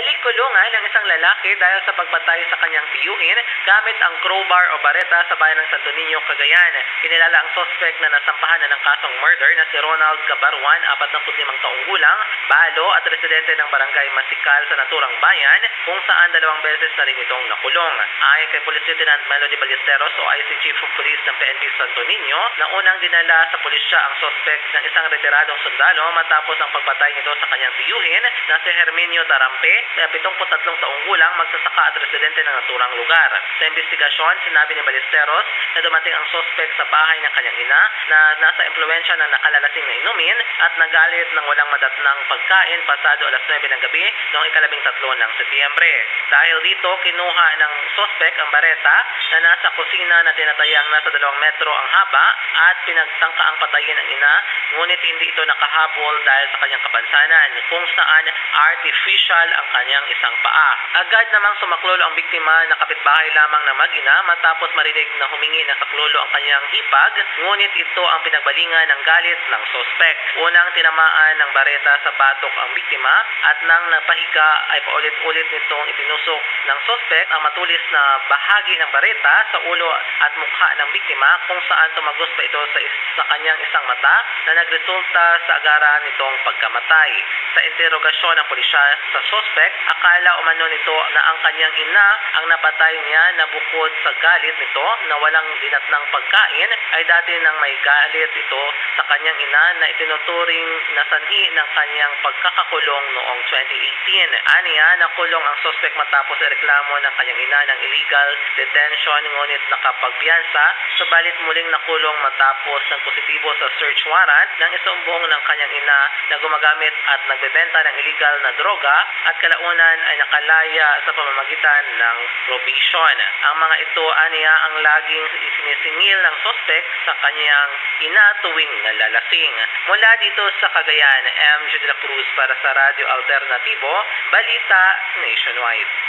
Balik kulungan ng isang lalaki dahil sa pagpatay sa kanyang tiyuhin gamit ang crowbar o bareta sa bayan ng Santo Niño, Cagayan. Kinilala ang suspect na nasampahan na ng kasong murder na si Ronald Cabaruan, 45 taong gulang, balo at residente ng barangay Masikal sa naturang bayan kung saan dalawang beses na rin itong nakulong. Ayon kay Police Lieutenant Melody Ballesteros o IC Chief of Police ng PNP Santo Niño na unang dinala sa pulisya ang suspect ng isang retiradong sundalo matapos ang pagpatay nito sa kanyang tiyuhin na si Herminio Tarampe na 73 taong gulang magsasaka at residente ng naturang lugar. Sa investigasyon, sinabi ni Ballesteros na dumating ang suspect sa bahay ng kanyang ina na nasa impluensya ng nakalalasing na inumin at nagalit ng walang madatnang pagkain pasado alas 9 ng gabi noong ikalabing tatlo ng Setyembre. Dahil dito, kinuha ng suspect ang bareta na nasa kusina na tinatayang nasa dalawang metro ang haba at pinagtangka ang patayin ng ina ngunit hindi ito nakahabol dahil sa kanyang kapansanan kung saan artificial ang kanyang isang paa. Agad namang sumaklolo ang biktima na kapitbahay lamang na mag-ina matapos marinig na humingi ng saklolo ang kanyang hipag ngunit ito ang pinagbalingan ng galit ng suspect. Unang tinamaan ng bareta sa batok ang biktima at nang napahiga ay paulit-ulit nitong itinusok ng suspect ang matulis na bahagi ng bareta sa ulo at mukha ng biktima kung saan tumagos pa ito sa, is- sa kanyang isang mata na nagresulta sa agaran nitong pagkamatay. Sa interogasyon ng pulisya sa suspect, akala umano nito na ang kanyang ina ang napatay niya na bukod sa galit nito na walang dinatnang pagkain ay dati nang may galit ito sa kanyang ina na itinuturing na sanhi ng kanyang pagkakakulong noong 2018. Aniya, nakulong ang suspect matapos reklamo ng kanyang ina ng illegal detention ngunit nakapagpiyansa, subalit muling nakulong matapos ng positibo sa search warrant ng isumbong ng kanyang ina na gumagamit at nagbebenta ng illegal na droga at kalaunan ay nakalaya sa pamamagitan ng probation. Ang mga ito aniya ang laging isinisingil ng suspect sa kanyang ina tuwing nalalasing. Mula dito sa Cagayan, M. de la Cruz para sa Radio Alternativo, Balita Nationwide.